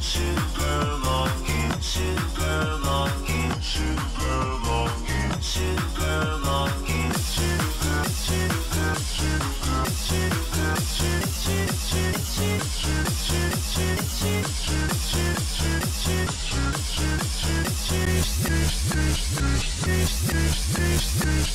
Supermarket, supermarket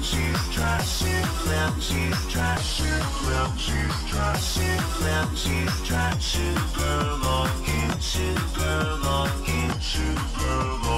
She's trash, she's trash, she's trash, she's trash, she's trash supermarket, super supermarket.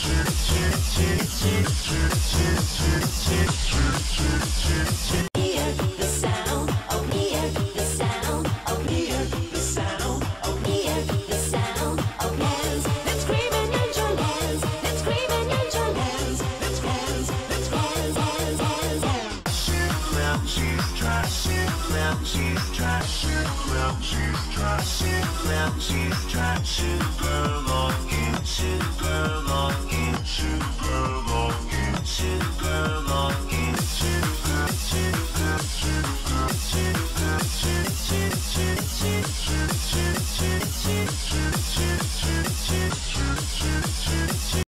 she's trash, she's glam, she's trash, she's glam, she's trash, she's glam, she's trash, she's glam.